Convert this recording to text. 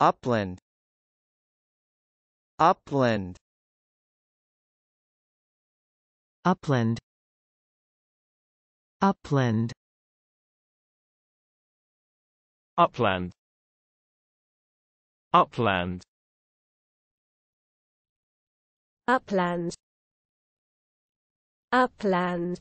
Upland. Upland. Upland. Upland. Upland. Upland. Upland. Upland.